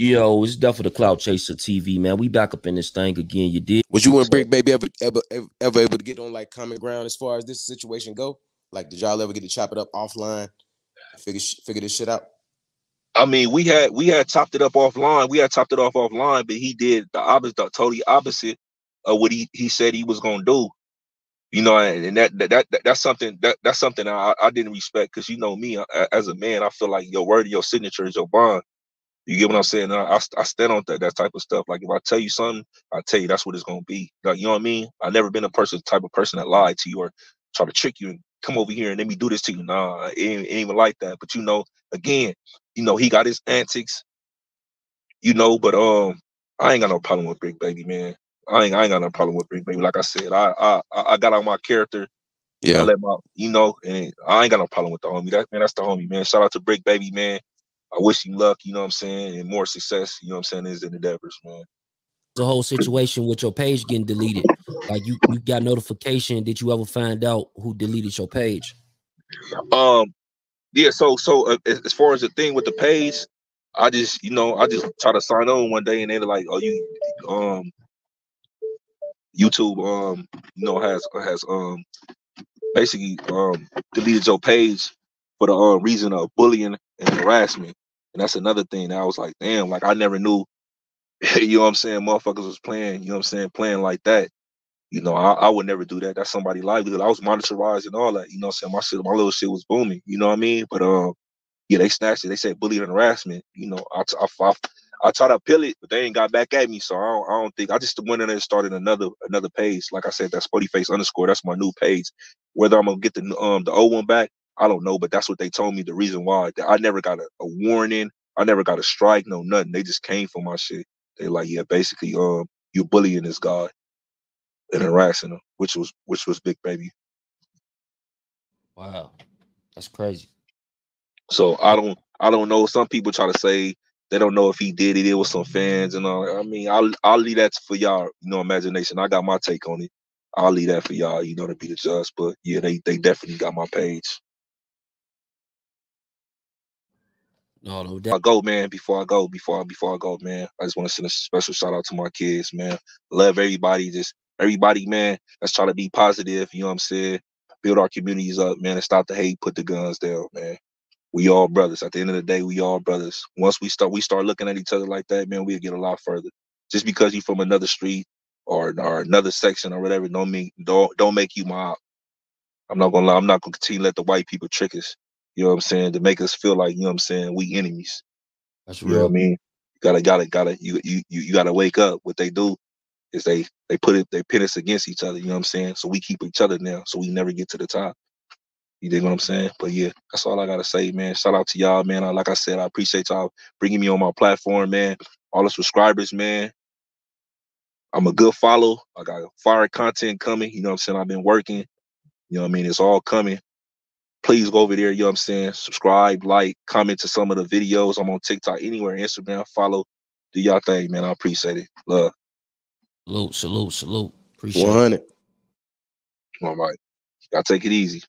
Yo, it's definitely the Clout Chaser TV, man. We back up in this thing again. You did. Was you and Bricc Baby ever, ever ever ever able to get on like common ground as far as this situation go? Like, did y'all ever get to chop it up offline, figure figure this shit out? I mean, we had we had topped it up offline. We had topped it off offline, but he did the opposite, the totally opposite of what he he said he was gonna do. You know, and that that, that that's something that that's something I, I didn't respect because you know me as a man, I feel like your word, your signature is your bond. You get what I'm saying? I, I stand on that that type of stuff. Like if I tell you something, I tell you that's what it's gonna be. Like you know what I mean? I've never been a person type of person that lied to you or try to trick you and come over here and let me do this to you. Nah, it ain't, it ain't even like that. But you know, again, you know, he got his antics, you know, but um, I ain't got no problem with Bricc Baby, man. I ain't I ain't got no problem with Bricc Baby. Like I said, I I I got on my character. Yeah. I let my you know, and I ain't got no problem with the homie. That man, that's the homie, man. Shout out to Bricc Baby, man. I wish him luck, you know what I'm saying, and more success, you know what I'm saying, in his endeavors, man. The whole situation with your page getting deleted. Like you you got notification. Did you ever find out who deleted your page? Um yeah, so so uh, as far as the thing with the page, I just you know I just try to sign on one day and they're like, oh you um YouTube um you know has has um basically um deleted your page for the uh, reason of bullying and harassment. And that's another thing that I was like, damn, like I never knew, you know what I'm saying, motherfuckers was playing, you know what I'm saying, playing like that. You know, I, I would never do that. That's somebody livelihood. I was monitorized and all that, you know what I'm saying? My shit, my little shit was booming, you know what I mean? But um, yeah, they snatched it. They said bullying and harassment. You know, I, I, tried to appeal it, but they ain't got back at me. So I don't, I don't think I just went in there and started another another page. Like I said, that Spoety Face underscore. That's my new page. Whether I'm gonna get the um the old one back, I don't know. But that's what they told me. The reason why I never got a, a warning. I never got a strike. No nothing. They just came for my shit. They like, yeah, basically, um, you bullying this guy and harassing him, which was which was Bricc Baby. Wow, that's crazy. So I don't I don't know. Some people try to say they don't know if he did it. It was some fans and all. I mean, I'll I'll leave that for y'all. You know, imagination. I got my take on it. I'll leave that for y'all. You know, to be the judge. But yeah, they they definitely got my page. No, no doubt. I go, man. Before I go, before I before I go, man. I just want to send a special shout out to my kids, man. Love everybody. Just everybody, man. Let's try to be positive. You know what I'm saying? Build our communities up, man, and stop the hate. Put the guns down, man we all brothers. At the end of the day, we all brothers. Once we start we start looking at each other like that, man, we'll get a lot further. Just because you from another street or or another section or whatever, don't mean don't don't make you my I'm not gonna lie, I'm not gonna continue to let the white people trick us. You know what I'm saying? To make us feel like, you know what I'm saying, we enemies. That's real. You know what I mean? You gotta gotta gotta you you you gotta wake up. What they do is they they put it they pit us against each other, you know what I'm saying? So we keep each other now, so we never get to the top. You dig what I'm saying? But yeah, that's all I gotta say, man. Shout out to y'all, man. like I said, I appreciate y'all bringing me on my platform, man. All the subscribers, man. I'm a good follow. I got fire content coming. You know what I'm saying? I've been working. You know what I mean? It's all coming. Please go over there. You know what I'm saying? Subscribe, like, comment to some of the videos. I'm on TikTok, anywhere, Instagram. Follow. Do y'all thing, man. I appreciate it. Love. Salute, salute, salute. Appreciate 100. it. All right. Y'all take it easy.